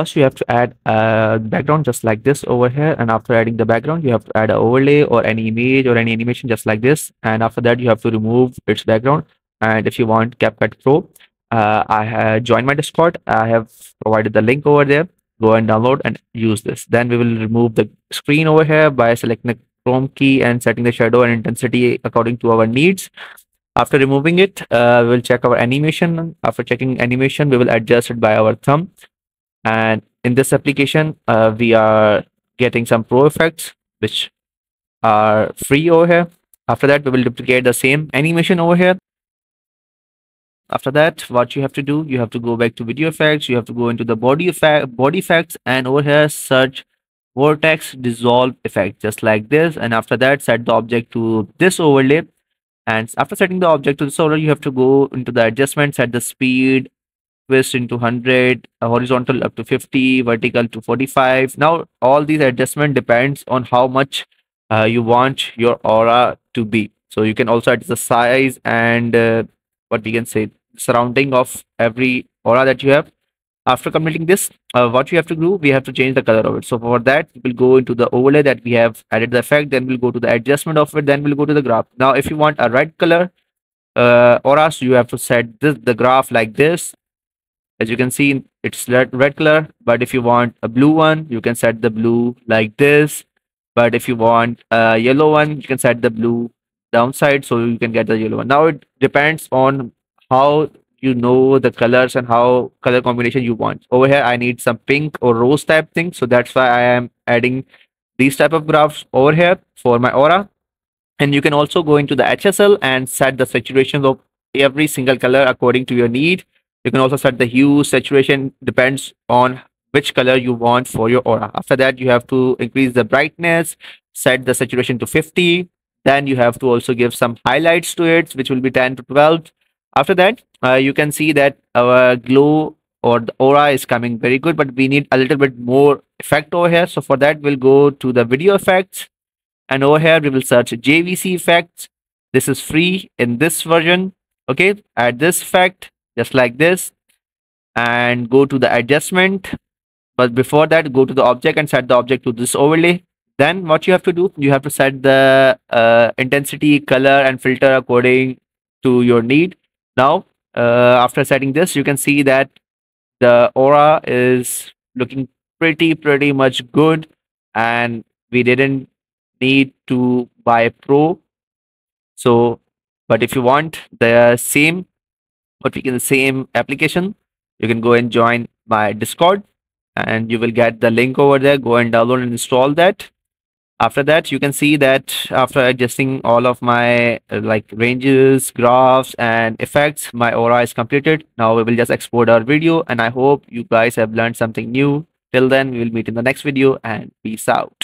first you have to add a background just like this over here and after adding the background you have to add an overlay or any image or any animation just like this and after that you have to remove its background. And if you want CapCut Pro uh, I have joined my Discord. I have provided the link over there. Go and download and use this. Then we will remove the screen over here by selecting the chroma key and setting the shadow and intensity according to our needs. After removing it, uh, we'll check our animation. After checking animation, we will adjust it by our thumb. And in this application, uh, we are getting some pro effects, which are free over here. After that, we will duplicate the same animation over here. After that, what you have to do, you have to go back to video effects. You have to go into the body effect, body effects, and over here search vortex dissolve effect, just like this. And after that, set the object to this overlay and after setting the object to the solar, you have to go into the adjustments at the speed, twist into 100, horizontal up to 50, vertical to 45. Now, all these adjustment depends on how much uh, you want your aura to be. So you can also adjust the size and uh, what we can say surrounding of every aura that you have after completing this uh, what we have to do we have to change the color of it so for that we'll go into the overlay that we have added the effect then we'll go to the adjustment of it then we'll go to the graph now if you want a red color uh, aura so you have to set this the graph like this as you can see it's red, color but if you want a blue one you can set the blue like this but if you want a yellow one you can set the blue downside so you can get the yellow one now it depends on how you know the colors and how color combination you want. Over here, I need some pink or rose type thing. So that's why I am adding these type of graphs over here for my aura. And you can also go into the HSL and set the saturation of every single color according to your need. You can also set the hue, saturation, depends on which color you want for your aura. After that, you have to increase the brightness, set the saturation to 50. Then you have to also give some highlights to it, which will be 10 to 12 after that, uh, you can see that our glow or the aura is coming very good, but we need a little bit more effect over here. So for that, we'll go to the video effects and over here, we will search JVC effects. This is free in this version. Okay, add this effect just like this and go to the adjustment. But before that, go to the object and set the object to this overlay. Then what you have to do, you have to set the uh, intensity, color and filter according to your need. Now, uh, after setting this, you can see that the aura is looking pretty, pretty much good. And we didn't need to buy Pro. So, but if you want the same, what we can the same application, you can go and join my Discord and you will get the link over there. Go and download and install that. After that you can see that after adjusting all of my uh, like ranges graphs and effects my aura is completed. Now we will just export our video and i hope you guys have learned something new. Till then we will meet in the next video and peace out